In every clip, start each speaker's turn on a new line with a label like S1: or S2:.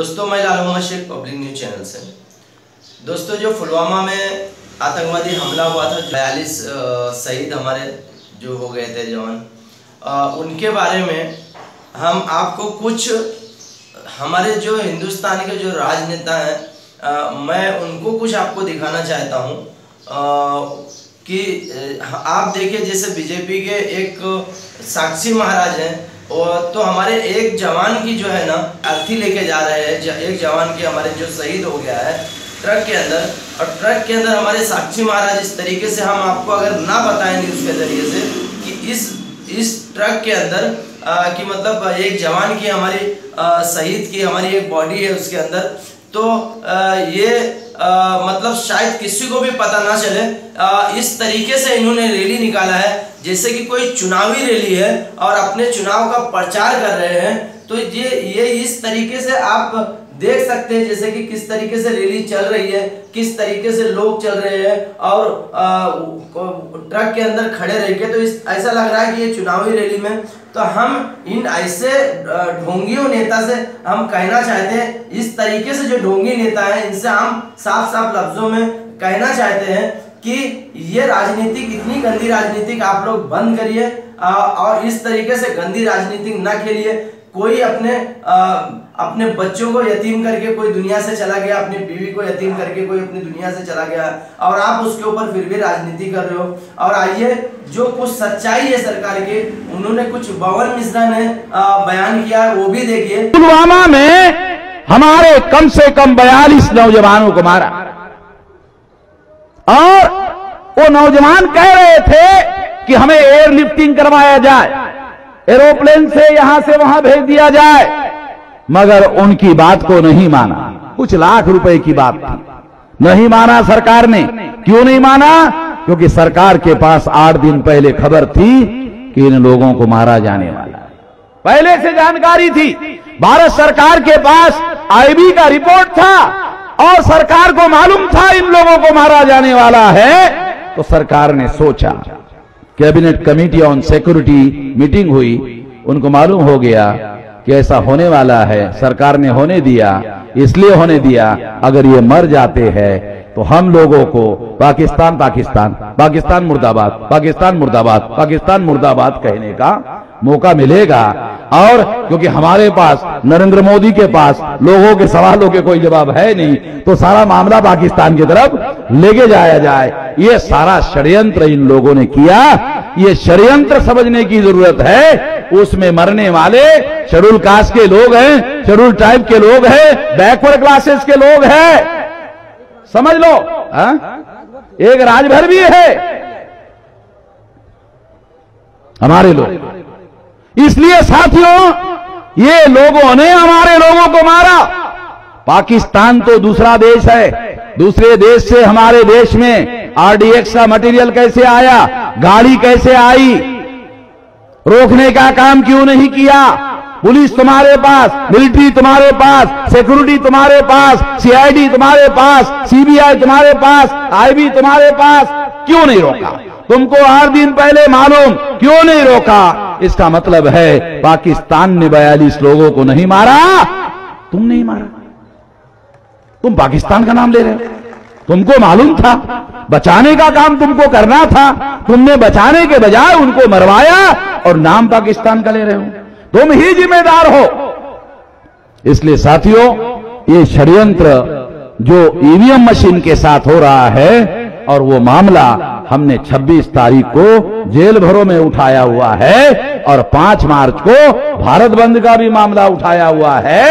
S1: दोस्तों, मैं Lal Mohammad Shaikh public news channel से। दोस्तों, जो पुलवामा में आतंकवादी हमला हुआ था, बयालीस शहीद हमारे जो हो गए थे जवान उनके बारे में हम आपको कुछ, हमारे जो हिंदुस्तान के जो राजनेता हैं मैं उनको कुछ आपको दिखाना चाहता हूँ कि आप देखिए, जैसे बीजेपी के एक साक्षी महाराज हैं और तो हमारे एक जवान की जो है ना अर्थी लेके जा रहे हैं एक जवान की हमारे जो शहीद हो गया है ट्रक के अंदर। और ट्रक के अंदर हमारे साक्षी महाराज इस तरीके से हम आपको अगर ना बताएँ न्यूज़ के ज़रिए से कि इस इस ट्रक के अंदर आ, कि मतलब एक जवान की हमारी शहीद की हमारी एक बॉडी है उसके अंदर तो ये मतलब शायद किसी को भी पता ना चले इस तरीके से इन्होंने रैली निकाला है, जैसे कि कोई चुनावी रैली है और अपने चुनाव का प्रचार कर रहे हैं तो ये ये इस तरीके से आप देख सकते हैं जैसे कि किस तरीके से रैली चल रही है, किस तरीके से लोग चल रहे हैं और ट्रक के अंदर खड़े रह के। तो इस, ऐसा लग रहा है कि ये चुनावी रैली में। तो हम इन ऐसे ढोंगियों नेता से हम कहना चाहते हैं, इस तरीके से जो ढोंगी नेता है, इनसे हम साफ़ साफ़ लफ्जों में कहना चाहते हैं कि ये राजनीतिक, इतनी गंदी राजनीतिक आप लोग बंद करिए और इस तरीके से गंदी राजनीतिक ना खेलिए। कोई अपने आ, अपने बच्चों को यतीम करके कोई दुनिया से चला गया अपनी बीवी को यतीम करके कोई अपनी दुनिया से चला गया और आप उसके ऊपर फिर भी राजनीति कर रहे हो। और आइए जो कुछ सच्चाई है सरकार की उन्होंने कुछ पवन मिश्रा ने बयान किया है वो भी देखिए।
S2: पुलवामा में हमारे कम से कम बयालीस नौजवानों को मारा। और वो नौजवान कह रहे थे कि हमें एयरलिफ्टिंग करवाया जाए। एरोप्लेन से यहाँ से वहाँ भेज दिया जाए। मगर उनकी बात को नहीं माना। कुछ लाख रुपए की बात थी। नहीं माना सरकार ने। क्यों नहीं माना? क्योंकि सरकार के पास आठ दिन पहले खबर थी कि इन लोगों को मारा जाने वाला पहले से जानकारी थी। भारत सरकार के पास आईबी का रिपोर्ट था और सरकार को मालूम था इन लोगों को मारा जाने वाला है। तो सरकार ने सोचा cabinet committee on security meeting हुई। उनको मालूम हो गया कि ऐसा होने वाला है। सरकार ने होने दिया, इसलिए होने दिया। अगर ये मर जाते हैं तो हम लोगों को पाकिस्तान पाकिस्तान पाकिस्तान मुर्दाबाद पाकिस्तान मुर्दाबाद पाकिस्तान मुर्दाबाद कहने का मौका मिलेगा। और क्योंकि हमारे पास, नरेंद्र मोदी के पास लोगों के सवालों के कोई जवाब है नहीं तो सारा मामला पाकिस्तान की तरफ़ लेके जाया जाए। ये सारा षड्यंत्र इन लोगों ने किया। ये षड्यंत्र समझने की ज़रूरत है। उसमें मरने वाले शेड्यूल कास्ट के लोग हैं, शेड्यूल ट्राइब के लोग हैं, बैकवर्ड क्लासेस के लोग हैं। समझ लो, हा? एक राजभर भी है। हमारे लोग। इसलिए साथियों, ये लोगों ने हमारे लोगों को मारा। पाकिस्तान तो दूसरा देश है। दूसरे देश से हमारे देश में आरडीएक्स का मटेरियल कैसे आया? गाड़ी कैसे आई? रोकने का काम क्यों नहीं किया? पुलिस तुम्हारे पास, मिलिट्री तुम्हारे पास, सिक्योरिटी तुम्हारे पास सीआईडी तुम्हारे पास सीबीआई तुम्हारे पास आईबी तुम्हारे पास, क्यों नहीं रोका? तुमको आठ दिन पहले मालूम, क्यों नहीं रोका? इसका मतलब है, पाकिस्तान ने बयालीस लोगों को नहीं मारा। तुम नहीं मारा। तुम पाकिस्तान का नाम ले रहे हो। तुमको मालूम था, बचाने का काम तुमको करना था। तुमने बचाने के बजाय उनको मरवाया और नाम पाकिस्तान का ले रहे हो। तुम ही जिम्मेदार हो। इसलिए साथियों, ये षड्यंत्र जो ईवीएम मशीन के साथ हो रहा है, और वो मामला हमने 26 तारीख को जेल भरों में उठाया हुआ है, और 5 मार्च को भारत बंद का भी मामला उठाया हुआ है।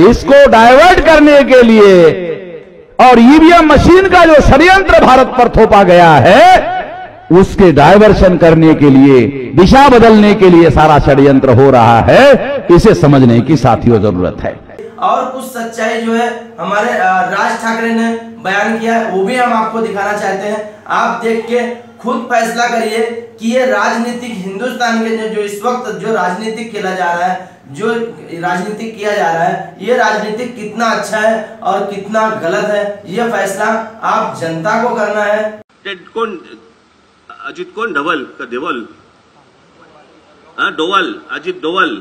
S2: इसको डाइवर्ट करने के लिए और ईवीएम मशीन का जो षड्यंत्र भारत पर थोपा गया है उसके डायवर्शन करने के लिए दिशा बदलने के लिए सारा षड्यंत्र हो रहा है। इसे समझने की साथियों ज़रूरत है।
S1: और कुछ सच्चाई जो है हमारे राज ठाकरे ने बयान किया है वो भी हम आपको दिखाना चाहते हैं। आप देख के खुद फैसला करिए कि ये राजनीतिक हिंदुस्तान के जो, जो इस वक्त जो राजनीतिक खेला जा रहा है जो राजनीतिक किया जा रहा है ये राजनीतिक कितना अच्छा है और कितना गलत है ये फैसला आप जनता को करना है।
S3: कोण अजित कोण? ढवल. का देवल? हा डोवाल. अजित डोवाल.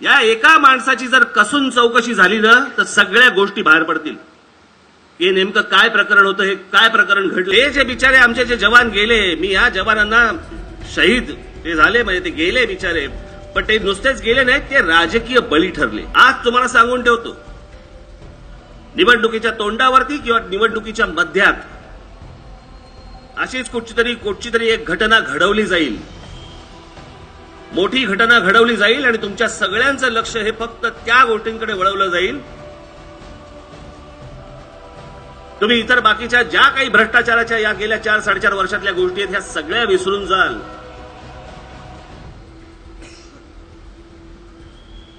S3: या एका माणसाची जर कसून चौकशी झाली ना तर सगळ्या गोष्टी बाहेर पडतील. हे नेमकं काय प्रकरण होतं हे काय प्रकरण घडलं? हे जे बिचारे आमचे जे जवान गेले मी या जवानांना शहीद ते झाले म्हणजे ते गेले बिचारे. पण ते नुसतेच गेले नाहीत ते राजकीय बळी ठरले. आज तुम्हाला सांगून ठेवतो. निवडणुकीच्या तोंडावरती किंवा निवडणुकीच्या मध्यात अशीच कुठची तरी कुठची तरी एक घटना घडवली जाईल. मोठी घटना घडवली जाईल आणि तुमच्या सगळ्यांचं लक्ष हे फक्त त्या गोष्टींकडे वळवलं जाईल. तुम्ही इतर बाकीच्या ज्या काही भ्रष्टाचाराच्या या गेल्या चार साडेचार वर्षातल्या गोष्टी आहेत ह्या सगळ्या विसरून जाल.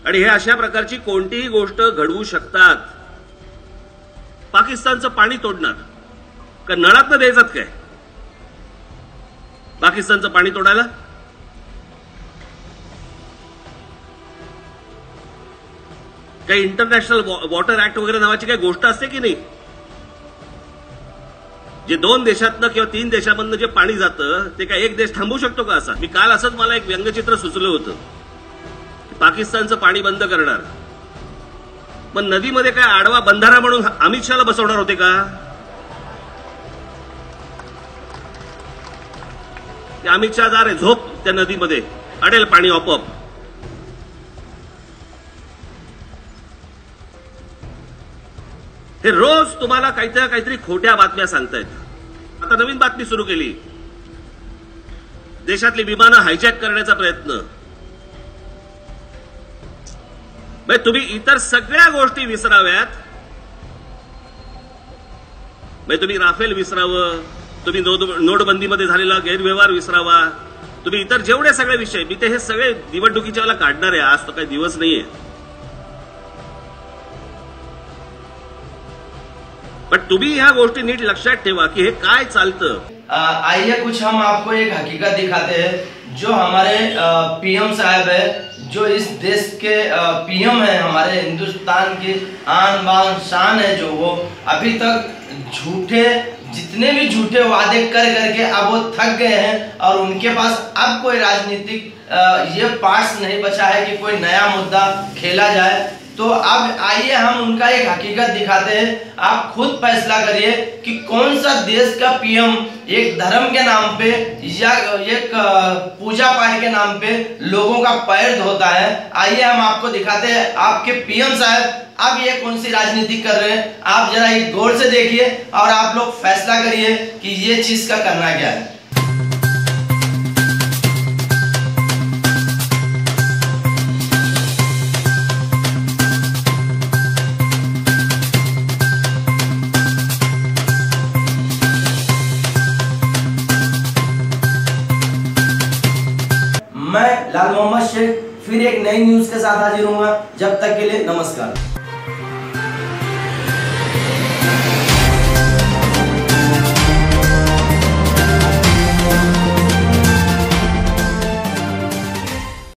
S3: आणि हे अशा प्रकारची कोणतीही गोष्ट घडवू शकतात. पाकिस्तानचं पाणी तोडणार. का नळात द्यायचात काय? पाकिस्तानचं पाणी तोडायला? काही इंटरनॅशनल वॉटर ऍक्ट वगैरे नावाची काही गोष्ट असते की नाही? जे दोन देशातनं किंवा तीन देशामधनं जे पाणी जातं ते काय एक देश थांबवू शकतो का असा? मी काल असंच मला एक व्यंगचित्र सुचलं होतं. पाकिस्तानचं पाणी बंद करणार. पण नदीमध्ये काय आडवा बंधारा म्हणून अमित शहाला बसवणार होते का? की अमित शहा जा रे झोप त्या नदीमध्ये. अडेल पाणी आपोआप. हे रोज तुम्हाला काहीतरी काहीतरी खोट्या बातम्या सांगतायत. आता नवीन बातमी सुरू केली. देशातली विमानं हायजॅक करण्याचा प्रयत्न. म्हणजे तुम्ही इतर सगळ्या गोष्टी विसराव्यात. म्हणजे तुम्ही राफेल विसरावं. तुम्ही नोट- नोटबंदीमध्ये झालेला गैरव्यवहार विसरावा. तुम्ही इतर जेवढे सगळे विषय, मी ते हे सगळे काढणार आहे. आज तो काही दिवस नाहीये. पण तुम्ही ह्या गोष्टी नीट लक्षात ठेवा की हे
S1: आइए, कुछ हम आपको एक हकीकत दिखाते हैं। जो हमारे पीएम साहब है, जो इस देश के पीएम है, हमारे हिंदुस्तान की आन बान शान है जो वो अभी तक झूठे जितने भी झूठे वादे कर करके अब वो थक गए हैं और उनके पास अब कोई राजनीतिक ये पार्ट्स नहीं बचा है कि कोई नया मुद्दा खेला जाए। तो अब आइए हम उनका एक हकीकत दिखाते हैं। आप खुद फैसला करिए कि कौन सा देश का पीएम एक धर्म के नाम पे या एक पूजा पाठ के नाम पे लोगों का पैर धोता है। आइए हम आपको दिखाते हैं। आपके पीएम साहब अब ये कौन सी राजनीति कर रहे हैं? आप जरा ये गौर से देखिए और आप लोग फैसला करिए कि ये चीज़ का करना क्या है। मैं लाल मोहम्मद शेख, फिर एक नई न्यूज़ के साथ हाजिर हूँ। जब तक के लिए नमस्कार।